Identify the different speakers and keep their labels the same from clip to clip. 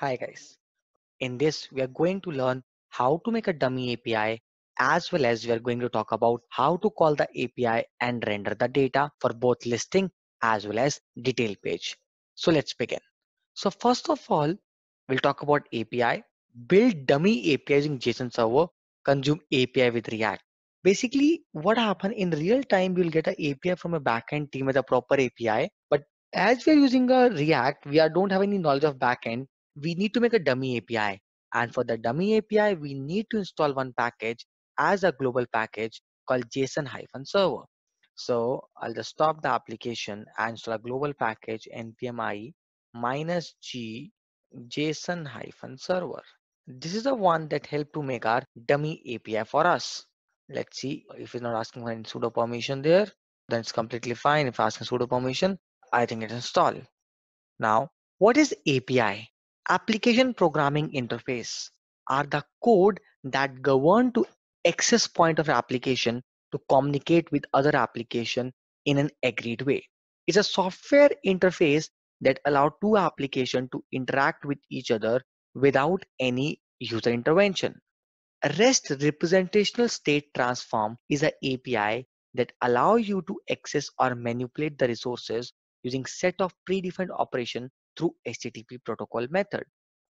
Speaker 1: Hi guys. In this, we are going to learn how to make a dummy API as well as we are going to talk about how to call the API and render the data for both listing as well as detail page. So let's begin. So first of all, we'll talk about API, build dummy API using JSON server, consume API with React. Basically, what happened in real time, you'll get an API from a backend team with a proper API. But as we are using a React, we are, don't have any knowledge of backend. We need to make a dummy API. And for the dummy API, we need to install one package as a global package called JSON-server. So I'll just stop the application and install a global package npm minus g JSON-server. This is the one that helped to make our dummy API for us. Let's see if it's not asking for any sudo permission there, then it's completely fine. If asking sudo permission, I think it's installed. Now, what is API? Application Programming Interface are the code that govern to access point of application to communicate with other application in an agreed way. It's a software interface that allow two application to interact with each other without any user intervention. REST representational state transform is an API that allow you to access or manipulate the resources using set of predefined operation through HTTP protocol method.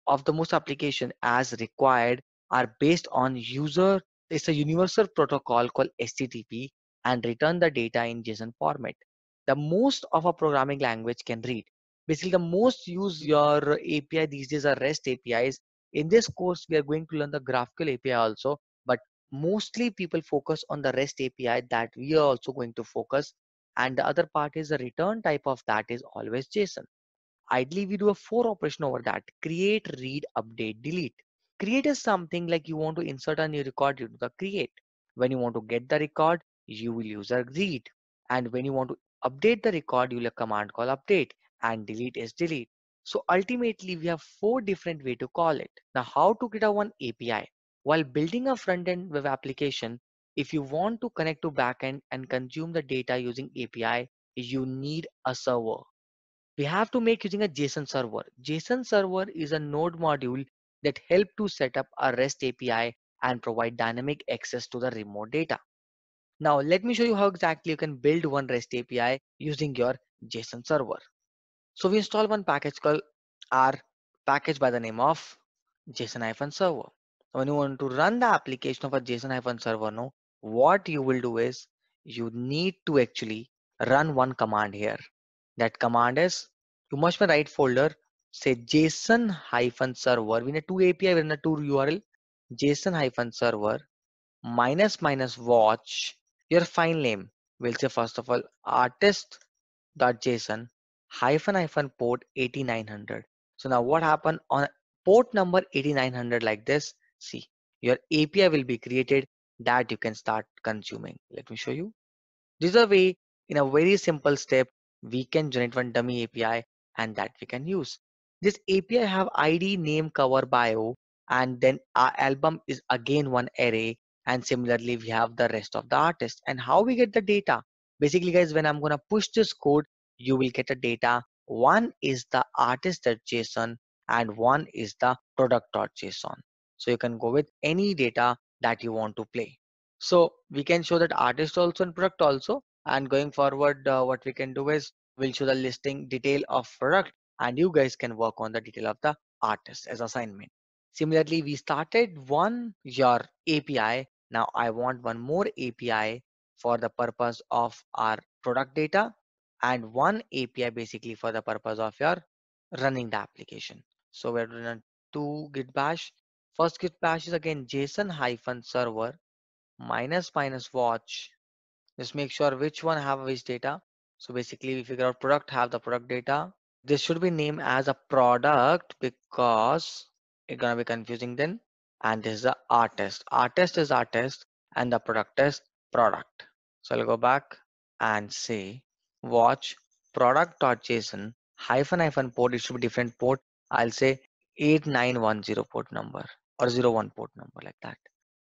Speaker 1: Of the most application as required are based on user it's a universal protocol called HTTP and return the data in JSON format. The most of a programming language can read. Basically, the most use your API these days are REST APIs. In this course, we are going to learn the GraphQL API also, but mostly people focus on the REST API that we are also going to focus. And the other part is the return type of that is always JSON. Ideally, we do a four operation over that, create, read, update, delete. Create is something like you want to insert a new record you do the create. When you want to get the record you will use a read. And when you want to update the record you will command call update and delete is delete. So ultimately we have four different way to call it. Now how to get a one api while building a front-end web application if you want to connect to backend and consume the data using api you need a server we have to make using a json server json server is a node module that help to set up a REST API and provide dynamic access to the remote data. Now, let me show you how exactly you can build one REST API using your JSON server. So we install one package called our package by the name of JSON-server. When you want to run the application of a JSON-server, no, what you will do is you need to actually run one command here. That command is you must be right folder. Say json hyphen server. We need two api we need two url json hyphen server minus minus watch your file name. We'll say first of all artist dot json hyphen hyphen port 8900 so now what happened on port number 8900 like this? See your api will be created that you can start consuming. Let me show you. This is a way in a very simple step we can generate one dummy api and that we can use this API have ID, name, cover, bio, and then our album is again one array. And similarly, we have the rest of the artist and how we get the data. Basically, guys, when I'm gonna push this code, you will get a data. One is the artist.json and one is the product.json. So you can go with any data that you want to play. So we can show that artist also and product also. And going forward, uh, what we can do is we'll show the listing detail of product and you guys can work on the detail of the artist as assignment. Similarly, we started one your API. Now I want one more API for the purpose of our product data and one API basically for the purpose of your running the application. So we're doing two git bash. First git bash is again JSON hyphen server minus minus watch. Just make sure which one have which data. So basically we figure out product have the product data. This should be named as a product because it's gonna be confusing then. And this is the artist artist is artist and the product is product. So i'll go back and say watch product.json hyphen hyphen port. It should be different port. I'll say 8910 port number or 01 port number like that.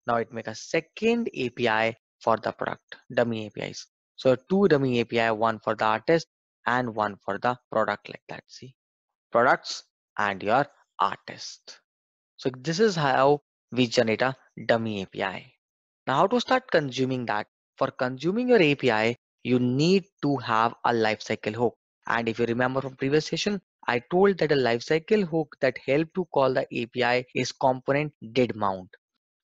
Speaker 1: Now it make a second api for the product dummy apis so two dummy api one for the artist and one for the product like that see products and your artist. So this is how we generate a dummy API. Now how to start consuming that? For consuming your API, you need to have a lifecycle hook. And if you remember from previous session, I told that a lifecycle hook that help to call the API is component did mount.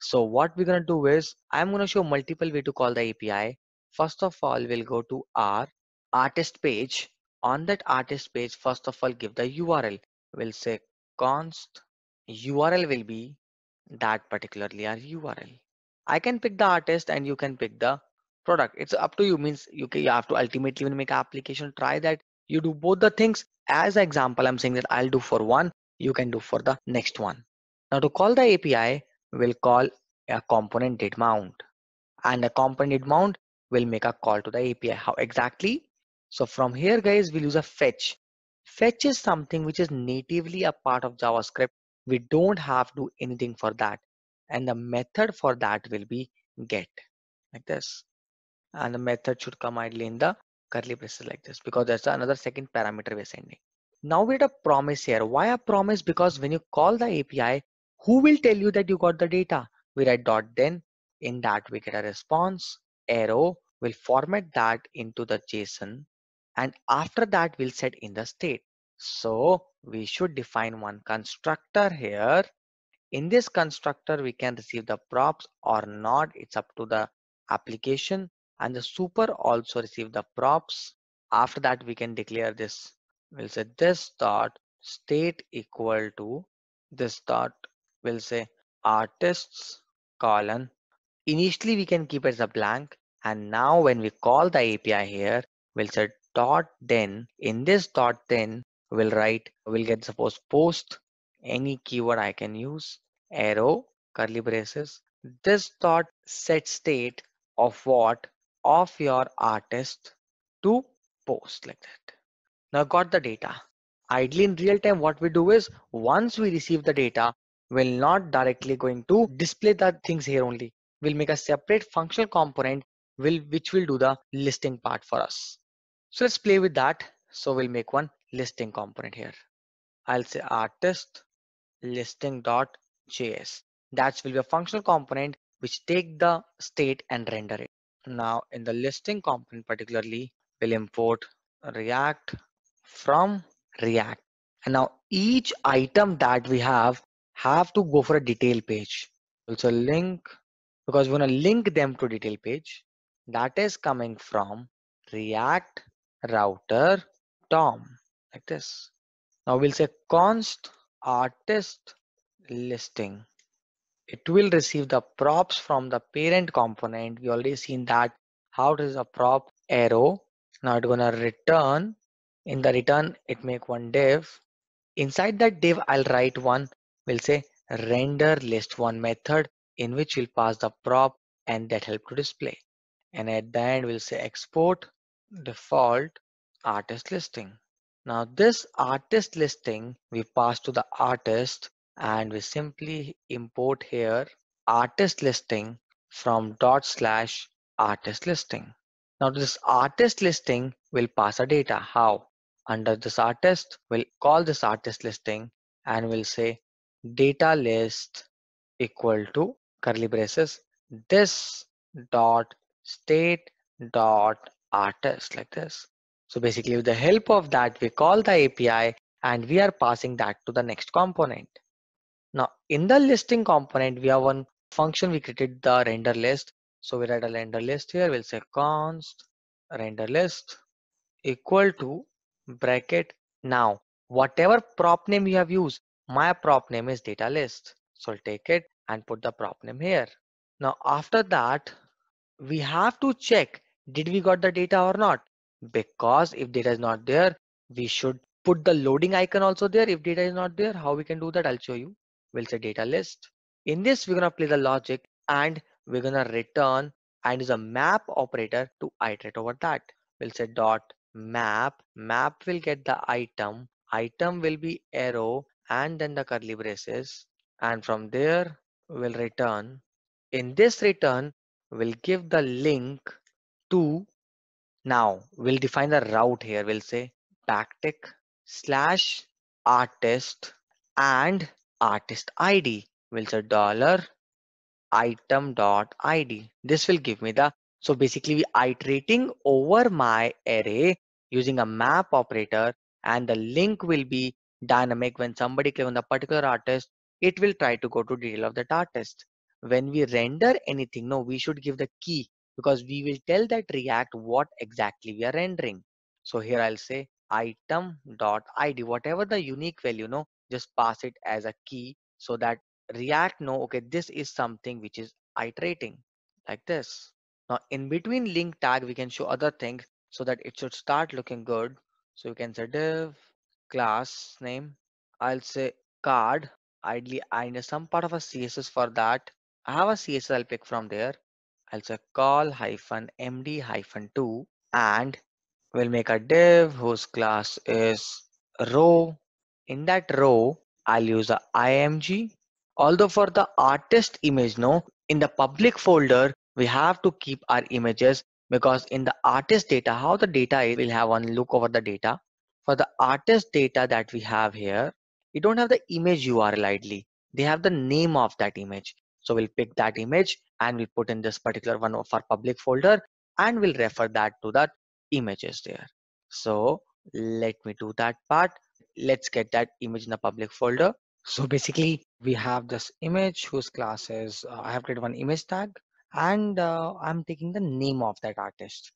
Speaker 1: So what we're gonna do is I'm gonna show multiple way to call the API. First of all, we'll go to our artist page. On that artist page, first of all, give the URL. We'll say const URL will be that particularly our URL. I can pick the artist and you can pick the product. It's up to you. Means you, can, you have to ultimately make application, try that. You do both the things. As example, I'm saying that I'll do for one, you can do for the next one. Now to call the API, we'll call a component did mount and a component did mount will make a call to the API. How exactly? So from here guys, we'll use a fetch. Fetch is something which is natively a part of JavaScript. We don't have to do anything for that. And the method for that will be get like this. And the method should come idly in the curly braces like this because that's another second parameter we're sending. Now we had a promise here. Why a promise? Because when you call the API, who will tell you that you got the data? We write dot then in that we get a response arrow will format that into the JSON and after that we'll set in the state. So we should define one constructor here. In this constructor, we can receive the props or not. It's up to the application and the super also receive the props. After that, we can declare this. We'll say this dot state equal to this dot. We'll say artists colon. Initially, we can keep it as a blank. And now when we call the API here, we'll say dot then in this dot then we'll write we'll get suppose post any keyword I can use arrow curly braces this dot set state of what of your artist to post like that now got the data ideally in real time what we do is once we receive the data we'll not directly going to display the things here only we'll make a separate functional component will which will do the listing part for us so let's play with that so we'll make one listing component here. I'll say artist listing.js. That will be a functional component which take the state and render it. Now in the listing component particularly, we'll import React from React. And now each item that we have have to go for a detail page. Also link because we want to link them to detail page that is coming from React router DOM like this. Now we'll say const artist listing. It will receive the props from the parent component. We already seen that how does a prop arrow. Now it's gonna return. In the return, it make one div. Inside that div, I'll write one. We'll say render list one method in which we'll pass the prop and that help to display. And at the end, we'll say export default artist listing. Now this artist listing we pass to the artist and we simply import here artist listing from dot slash artist listing. Now this artist listing will pass a data. How? Under this artist, we'll call this artist listing and we'll say data list equal to curly braces this dot state dot artist like this so basically with the help of that, we call the API and we are passing that to the next component. Now in the listing component, we have one function we created the render list. So we write a render list here. We'll say const render list equal to bracket. Now whatever prop name you have used, my prop name is data list. So I'll take it and put the prop name here. Now after that, we have to check did we got the data or not? Because if data is not there we should put the loading icon also there. If data is not there how we can do that? I'll show you. We'll say data list. In this we're gonna play the logic and we're gonna return and use a map operator to iterate over that. We'll say dot map. Map will get the item. Item will be arrow and then the curly braces and from there we'll return. In this return we'll give the link to now we'll define the route here. We'll say backtick slash artist and artist id will say dollar item dot id this will give me the so basically we iterating over my array using a map operator and the link will be dynamic when somebody click on the particular artist it will try to go to detail of that artist. When we render anything no we should give the key because we will tell that react what exactly we are rendering. So here i'll say item dot id whatever the unique value no just pass it as a key so that react know okay this is something which is iterating like this. Now in between link tag we can show other things so that it should start looking good. So you can say div class name i'll say card. Ideally i need some part of a css for that. I have a css i'll pick from there. I'll say col hyphen md hyphen 2 and we'll make a div whose class is row. In that row i'll use a img although for the artist image no in the public folder we have to keep our images because in the artist data how the data is we'll have one look over the data for the artist data that we have here we don't have the image url idly they have the name of that image. So we'll pick that image and we'll put in this particular one of our public folder and we'll refer that to that images there. So let me do that part. Let's get that image in the public folder. So basically we have this image whose class is uh, i have created one image tag and uh, i'm taking the name of that artist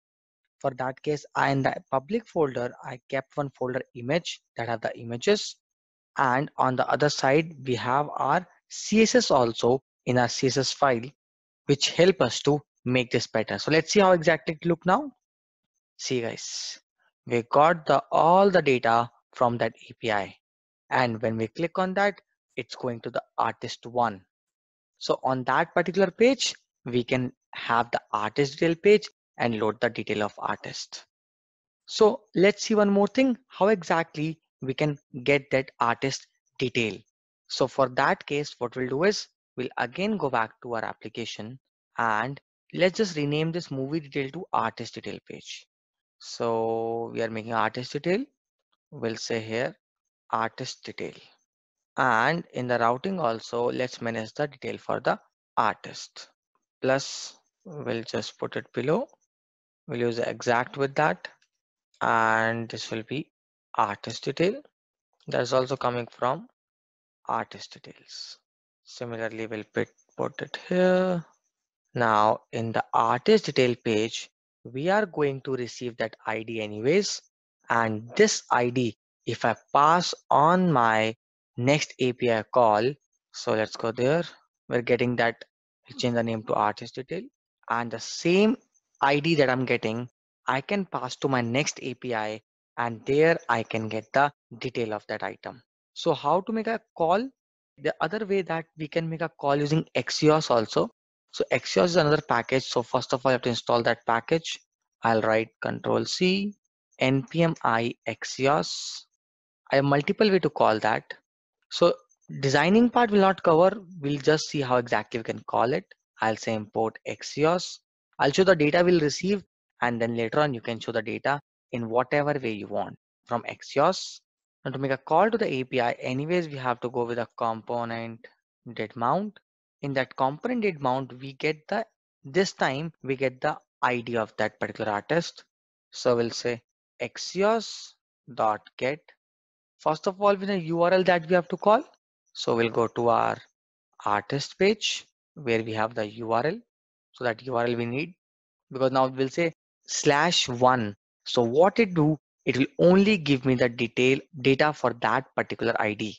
Speaker 1: for that case I, in the public folder i kept one folder image that have the images. And on the other side we have our css also in our css file which help us to make this better so let's see how exactly it look now. See guys we got the all the data from that api and when we click on that it's going to the artist one. So on that particular page we can have the artist detail page and load the detail of artist. So let's see one more thing. How exactly we can get that artist detail? So for that case what we'll do is we'll again go back to our application and let's just rename this movie detail to artist detail page. So we are making artist detail. We'll say here artist detail. And in the routing also let's manage the detail for the artist. Plus we'll just put it below we'll use exact with that. And this will be artist detail. That's also coming from artist details. Similarly we'll put, put it here. Now in the artist detail page we are going to receive that id anyways. And this id if i pass on my next api call so let's go there. We're getting that change the name to artist detail. And the same id that i'm getting i can pass to my next api and there i can get the detail of that item. So how to make a call? The other way that we can make a call using axios also. So axios is another package. So first of all i have to install that package. I'll write control c npm i axios. I have multiple way to call that. So designing part will not cover. We'll just see how exactly we can call it. I'll say import Axios. I'll show the data we'll receive and then later on you can show the data in whatever way you want from Axios. Now to make a call to the API, anyways, we have to go with a component did mount. In that component did mount, we get the, this time we get the ID of that particular artist. So we'll say Axios dot get First of all, we need a URL that we have to call. So we'll go to our artist page where we have the URL. So that URL we need because now we'll say slash one. So what it do, it will only give me the detail data for that particular ID.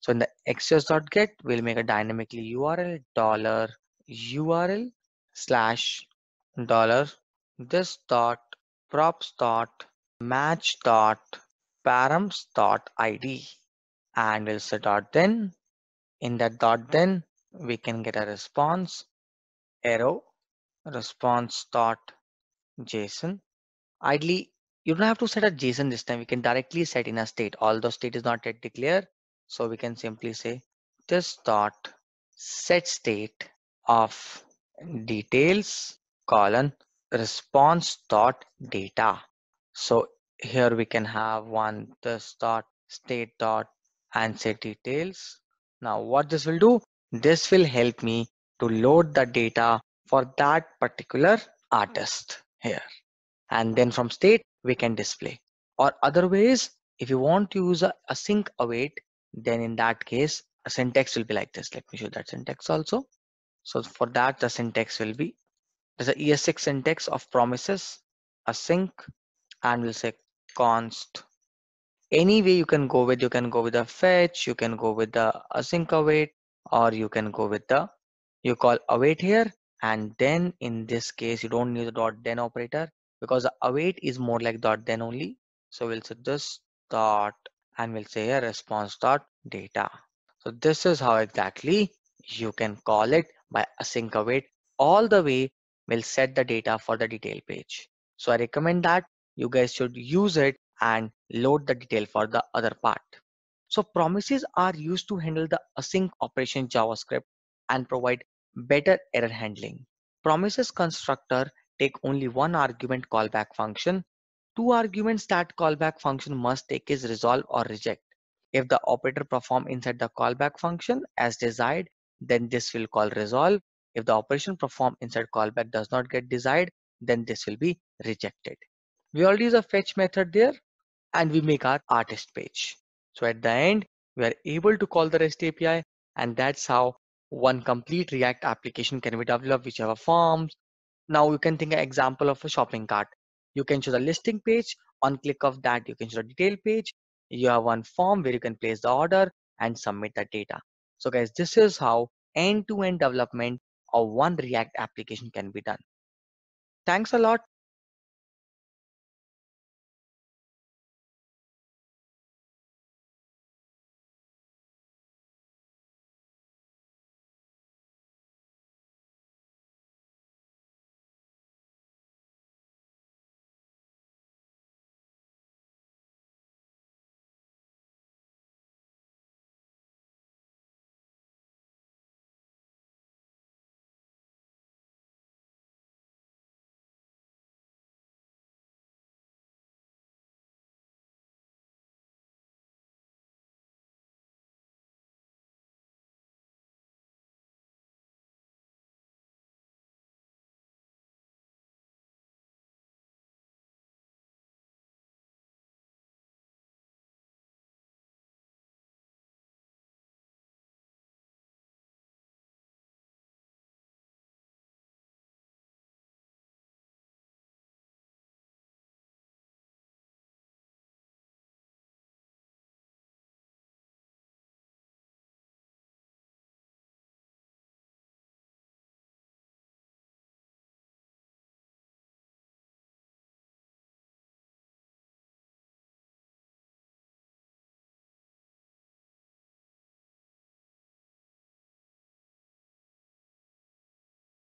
Speaker 1: So in the axios.get, we'll make a dynamically URL dollar URL slash dollar this dot props dot match dot params dot id and we'll say dot then in that dot then we can get a response arrow response dot json ideally you don't have to set a json this time. We can directly set in a state. Although state is not yet declared so we can simply say this dot set state of details colon response dot data. So here we can have one this dot state dot and say details. Now what this will do, this will help me to load the data for that particular artist here. And then from state, we can display. Or other ways, if you want to use a sync await, then in that case, a syntax will be like this. Let me show that syntax also. So for that, the syntax will be there's a ES6 syntax of promises, async, and we'll say const any way you can go with you can go with the fetch you can go with the async await or you can go with the you call await here and then in this case you don't need the dot then operator because the await is more like dot then only. So we'll say this dot and we'll say a response dot data. So this is how exactly you can call it by async await. All the way will set the data for the detail page. So i recommend that you guys should use it and load the detail for the other part. So promises are used to handle the async operation JavaScript and provide better error handling. Promises constructor take only one argument callback function. Two arguments that callback function must take is resolve or reject. If the operator perform inside the callback function as desired, then this will call resolve. If the operation perform inside callback does not get desired, then this will be rejected. We already use a fetch method there and we make our artist page. So at the end, we are able to call the REST API and that's how one complete React application can be developed, whichever forms. Now you can think an example of a shopping cart. You can choose a listing page. On click of that, you can choose a detail page. You have one form where you can place the order and submit the data. So guys, this is how end-to-end -end development of one React application can be done. Thanks a lot